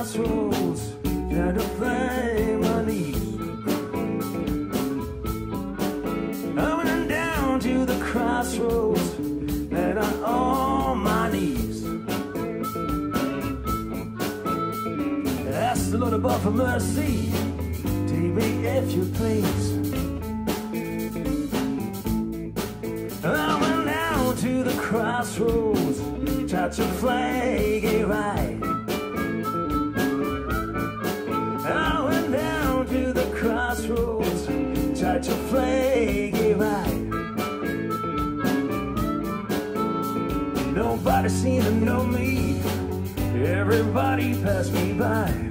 crossroads, had to find my knees. I went down to the crossroads, Ask the Lord above for mercy, me if you please. I went down to the crossroads, touch a flag, a right. I went down to the crossroads, touch a flag, a right. Nobody seemed to know me, everybody passed me by.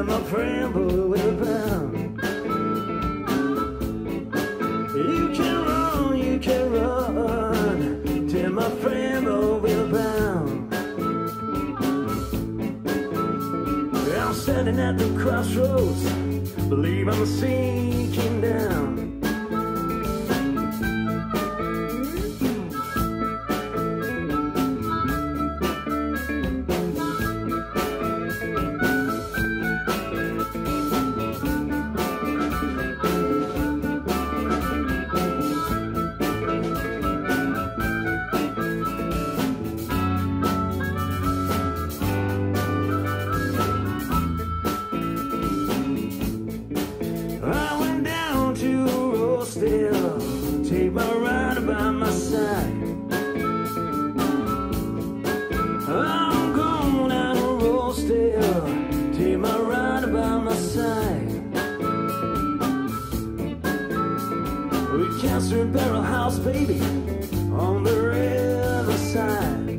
Till my friend will bound. You can run, you can run till my friend will bound. I'm standing at the crossroads, believe I'm sinking down. I'm going still. Take my by my side. We can't survive barrel house, baby On the riverside.